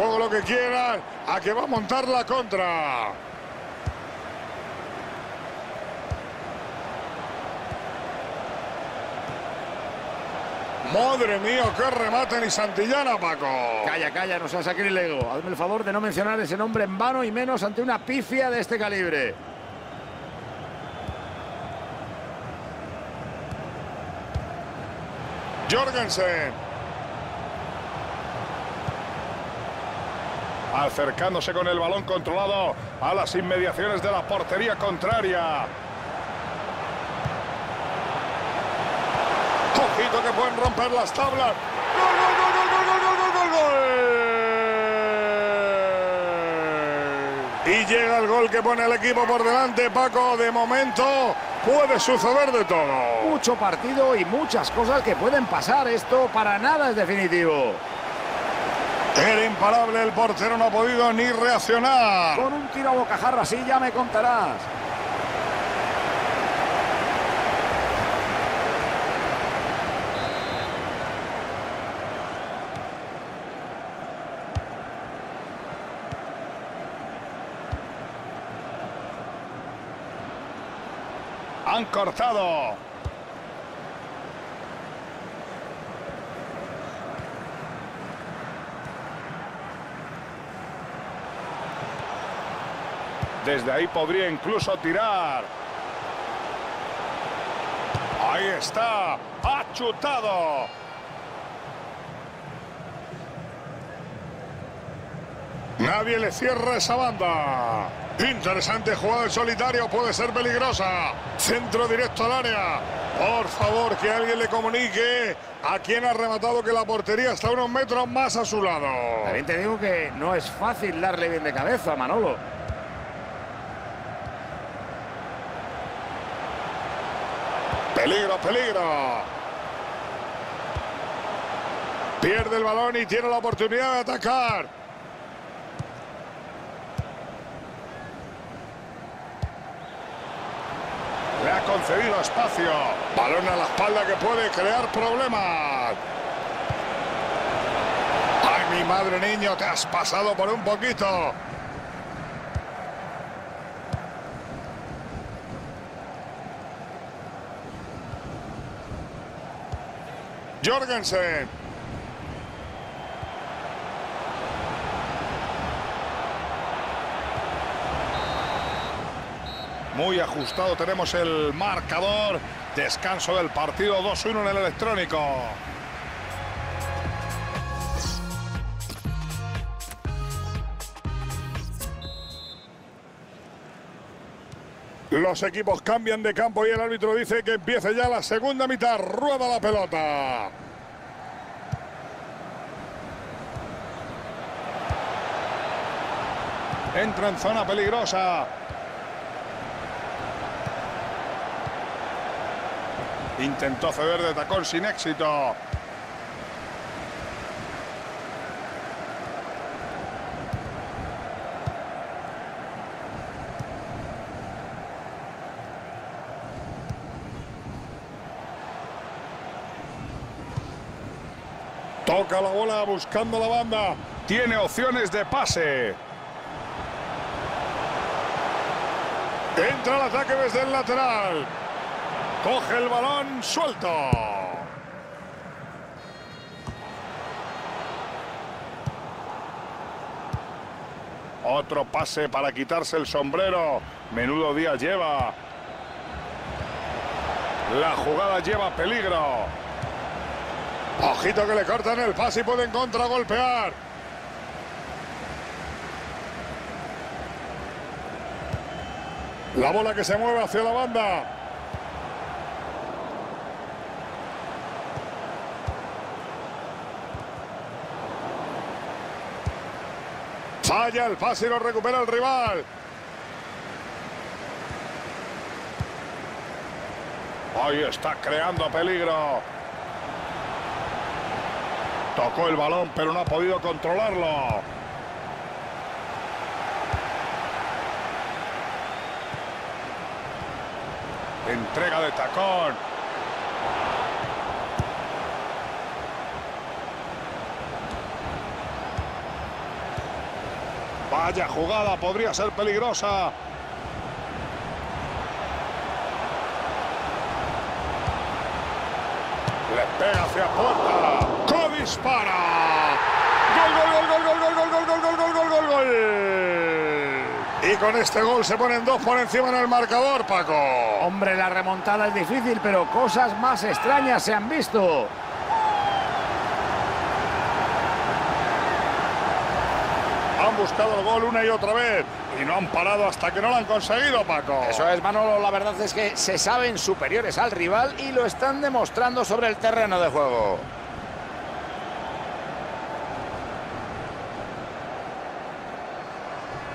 Juego lo que quieran, a que va a montar la contra. Madre mía, qué remate ni Santillana, Paco. Calla, calla, no seas sacrílego. Hazme el favor de no mencionar ese nombre en vano y menos ante una pifia de este calibre. Jorgensen. acercándose con el balón controlado a las inmediaciones de la portería contraria. Ojito que pueden romper las tablas. ¡Gol, gol, gol, gol, gol, gol, gol, gol! Y llega el gol que pone el equipo por delante, Paco. De momento puede suceder de todo. Mucho partido y muchas cosas que pueden pasar. Esto para nada es definitivo. Era imparable, el portero no ha podido ni reaccionar. Con un tiro a bocajarro así ya me contarás. Han cortado. Desde ahí podría incluso tirar. Ahí está. Ha chutado. Nadie le cierra esa banda. Interesante jugada en solitario, puede ser peligrosa. Centro directo al área. Por favor, que alguien le comunique a quien ha rematado que la portería está unos metros más a su lado. También te digo que no es fácil darle bien de cabeza a Manolo. Peligro, peligro. Pierde el balón y tiene la oportunidad de atacar. Le ha concedido espacio. Balón a la espalda que puede crear problemas. Ay, mi madre niño, te has pasado por un poquito. Jorgensen. Muy ajustado tenemos el marcador. Descanso del partido 2-1 en el electrónico. Los equipos cambian de campo y el árbitro dice que empiece ya la segunda mitad. Rueda la pelota. Entra en zona peligrosa. Intentó ceder de tacón sin éxito. Toca la bola buscando la banda. Tiene opciones de pase. Entra el ataque desde el lateral. Coge el balón suelto. Otro pase para quitarse el sombrero. Menudo día lleva. La jugada lleva peligro. Ojito que le cortan el pase y pueden contragolpear. La bola que se mueve hacia la banda. Falla el pase y lo recupera el rival. Ahí está creando peligro. Tocó el balón, pero no ha podido controlarlo. Entrega de tacón. Vaya jugada, podría ser peligrosa. Le pega hacia puerta. ¡Co dispara! ¡Gol, gol, gol, gol, gol, gol, gol, gol, gol, gol, gol, gol, gol! Y con este gol se ponen dos por encima en el marcador, Paco. Hombre, la remontada es difícil, pero cosas más extrañas se han visto. Han buscado el gol una y otra vez y no han parado hasta que no lo han conseguido, Paco. Eso es, Manolo. La verdad es que se saben superiores al rival y lo están demostrando sobre el terreno de juego.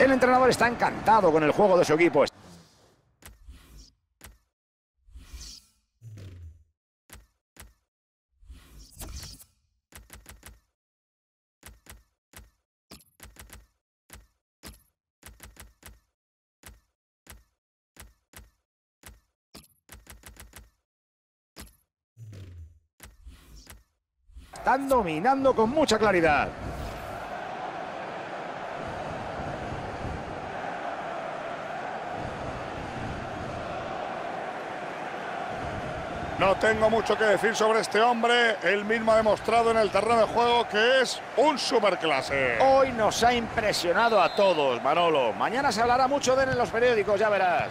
El entrenador está encantado con el juego de su equipo. Están dominando con mucha claridad. No tengo mucho que decir sobre este hombre. Él mismo ha demostrado en el terreno de juego que es un superclase. Hoy nos ha impresionado a todos, Manolo. Mañana se hablará mucho de él en los periódicos, ya verás.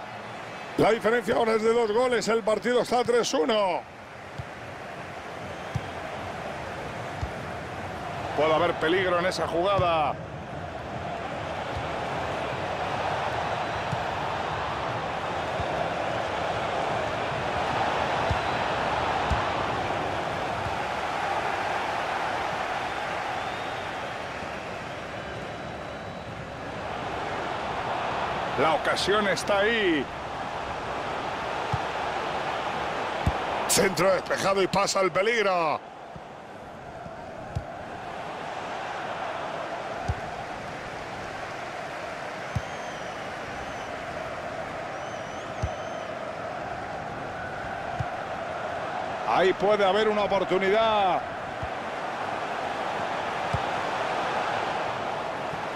La diferencia ahora es de dos goles. El partido está 3-1. Puede haber peligro en esa jugada. La ocasión está ahí. Centro despejado y pasa el peligro. Ahí puede haber una oportunidad.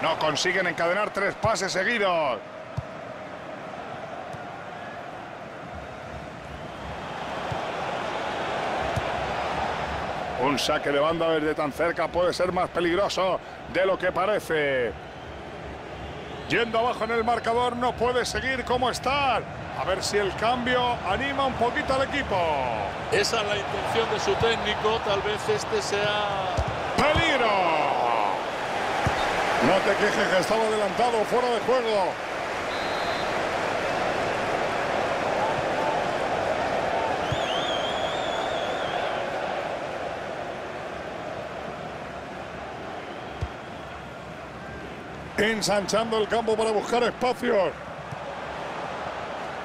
No consiguen encadenar tres pases seguidos. Un saque de banda desde tan cerca puede ser más peligroso de lo que parece. Yendo abajo en el marcador no puede seguir como está. A ver si el cambio anima un poquito al equipo. Esa es la intención de su técnico. Tal vez este sea... ¡Peligro! No te quejes que estaba adelantado, fuera de juego. Ensanchando el campo para buscar espacios.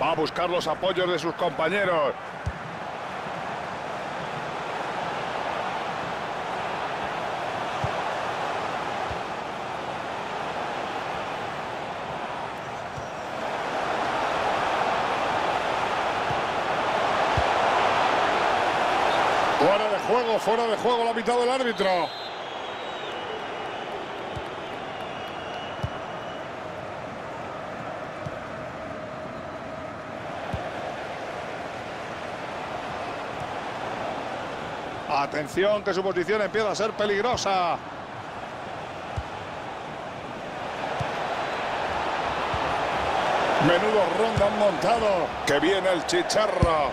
Va a buscar los apoyos de sus compañeros. Fuera de juego, fuera de juego la mitad del árbitro. Atención que su posición empieza a ser peligrosa. Menudo ronda han montado. Que viene el chicharro.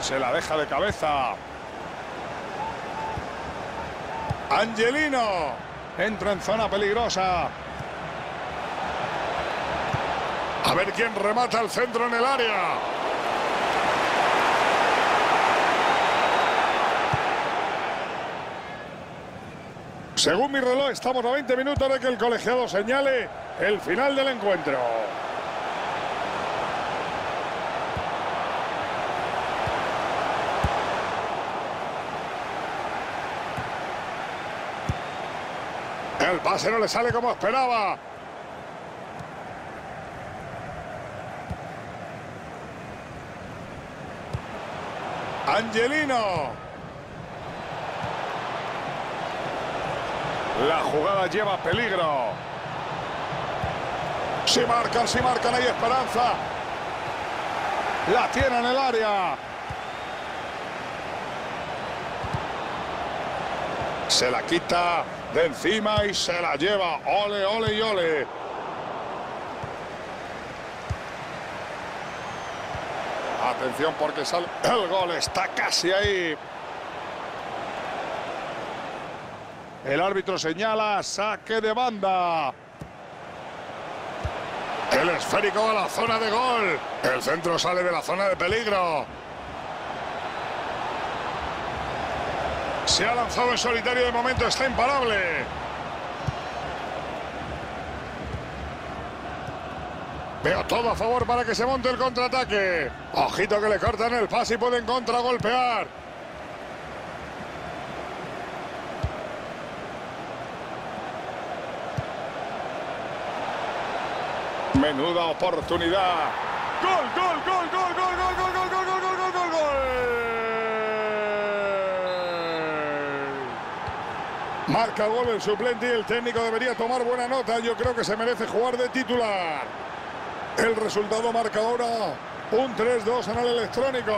Se la deja de cabeza. Angelino. Entra en zona peligrosa. A ver quién remata el centro en el área. Según mi reloj, estamos a 20 minutos de que el colegiado señale el final del encuentro. El pase no le sale como esperaba. Angelino. La jugada lleva peligro. Si marcan, si marcan, hay esperanza. La tiene en el área. Se la quita de encima y se la lleva. Ole, ole y ole. Atención porque sale el gol. Está casi ahí. El árbitro señala saque de banda. El esférico a la zona de gol. El centro sale de la zona de peligro. Se ha lanzado en solitario de momento, está imparable. Veo todo a favor para que se monte el contraataque. Ojito que le cortan el pase y pueden contragolpear. Menuda oportunidad. Gol, gol, gol, gol, gol, gol, gol, gol, gol, gol, gol, gol, gol, Marca gol el suplente y el técnico debería tomar buena nota. Yo creo que se merece jugar de titular. El resultado marca ahora un 3-2 en el electrónico.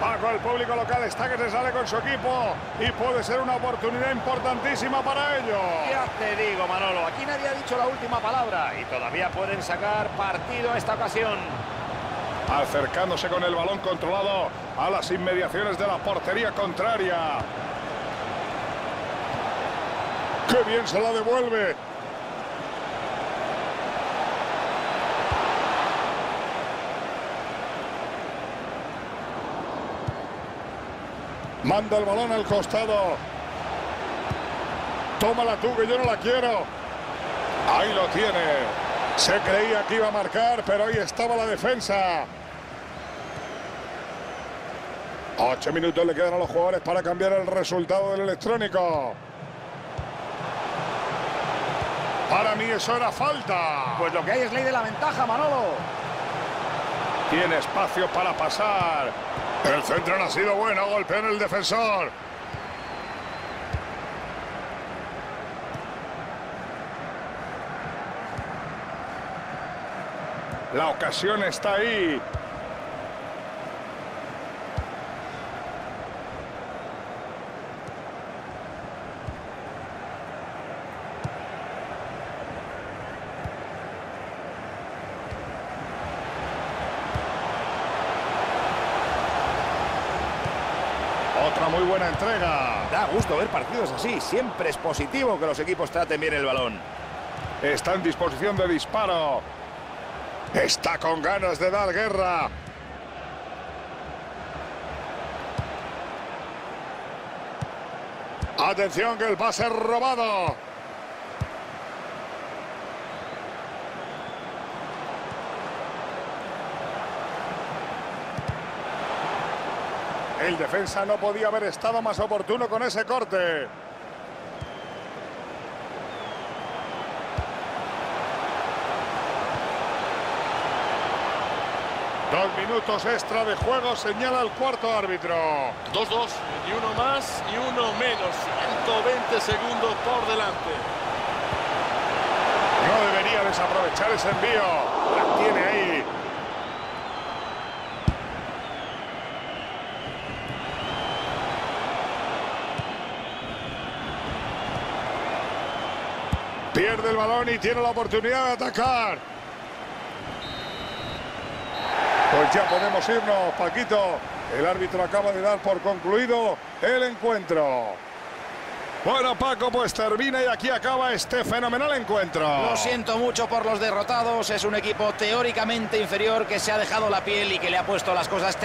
Bajo el público local está que se sale con su equipo y puede ser una oportunidad importantísima para ellos. Ya te digo, Manolo, aquí nadie ha dicho la última palabra y todavía pueden sacar partido a esta ocasión. Acercándose con el balón controlado a las inmediaciones de la portería contraria. ¡Qué bien se la devuelve! Manda el balón al costado. Tómala tú, que yo no la quiero. Ahí lo tiene. Se creía que iba a marcar, pero ahí estaba la defensa. Ocho minutos le quedan a los jugadores para cambiar el resultado del electrónico. Para mí eso era falta. Pues lo que hay es ley de la ventaja, Manolo. Tiene espacio para pasar. El centro no ha sido bueno, golpea en el defensor. La ocasión está ahí. Otra muy buena entrega. Da gusto ver partidos así. Siempre es positivo que los equipos traten bien el balón. Está en disposición de disparo. Está con ganas de dar guerra. Atención que el pase robado. El defensa no podía haber estado más oportuno con ese corte. Dos minutos extra de juego, señala el cuarto árbitro. 2-2, ni uno más ni uno menos. 120 segundos por delante. No debería desaprovechar ese envío. La tiene ahí. Pierde el balón y tiene la oportunidad de atacar. Pues ya podemos irnos, Paquito. El árbitro acaba de dar por concluido el encuentro. Bueno, Paco, pues termina y aquí acaba este fenomenal encuentro. Lo siento mucho por los derrotados. Es un equipo teóricamente inferior que se ha dejado la piel y que le ha puesto las cosas